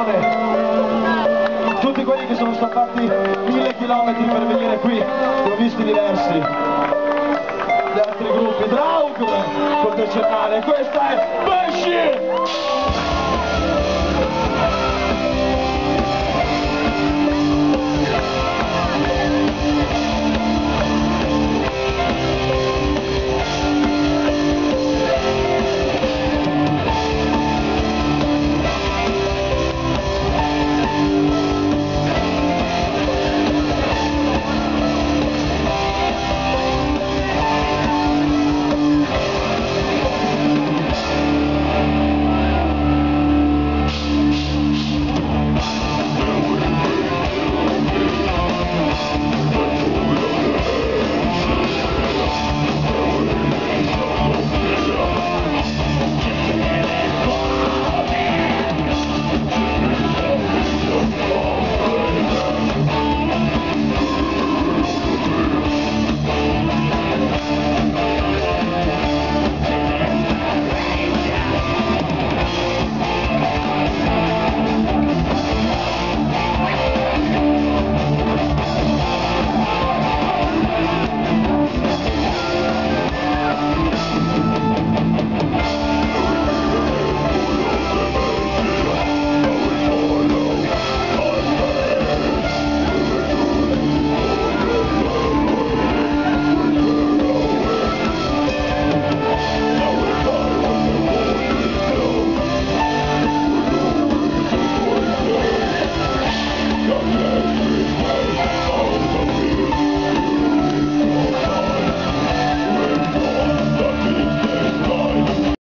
attenzione. Tutti quelli che sono stati mille chilometri per venire qui li ho visti diversi. Gli altri gruppi. Draug col decennale questa è Pesci!